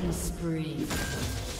Killing spree.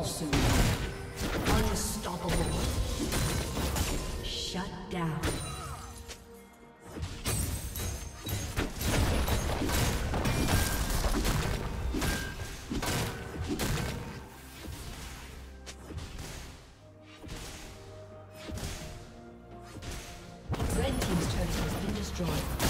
Fall soon. Unstoppable. Shut down. Red Team's turret has been destroyed.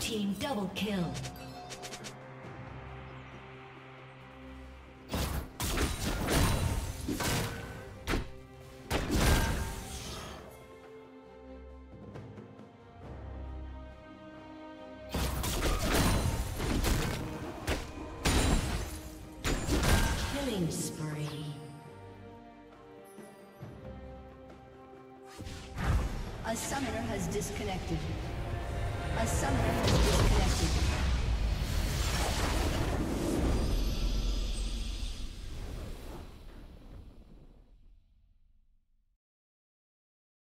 Team double kill. Killing spree. A summoner has disconnected summoner